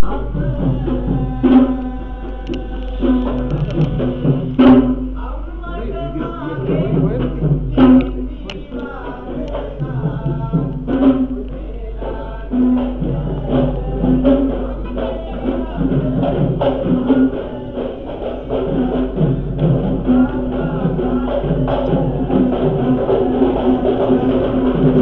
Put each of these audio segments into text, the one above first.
очку Qualse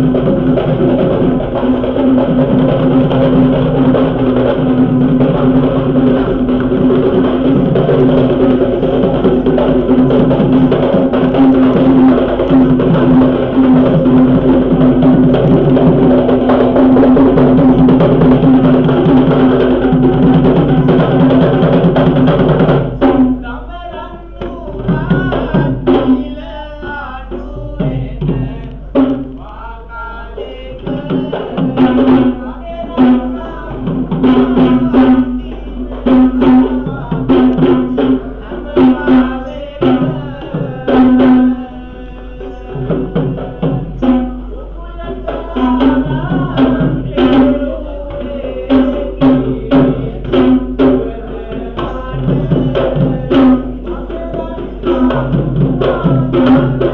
Thank you.